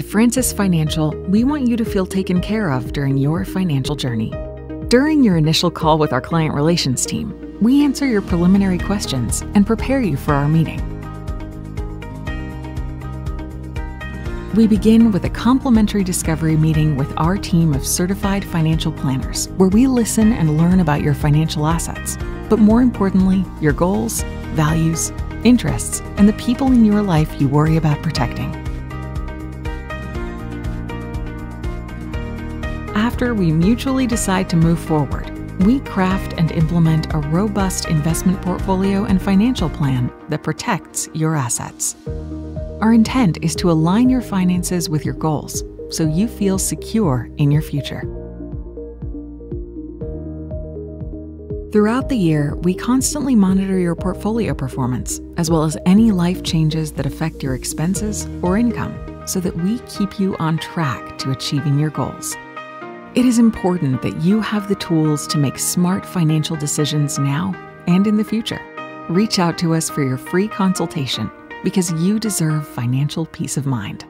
At Francis Financial, we want you to feel taken care of during your financial journey. During your initial call with our client relations team, we answer your preliminary questions and prepare you for our meeting. We begin with a complimentary discovery meeting with our team of certified financial planners, where we listen and learn about your financial assets, but more importantly, your goals, values, interests, and the people in your life you worry about protecting. After we mutually decide to move forward, we craft and implement a robust investment portfolio and financial plan that protects your assets. Our intent is to align your finances with your goals so you feel secure in your future. Throughout the year, we constantly monitor your portfolio performance, as well as any life changes that affect your expenses or income, so that we keep you on track to achieving your goals. It is important that you have the tools to make smart financial decisions now and in the future. Reach out to us for your free consultation because you deserve financial peace of mind.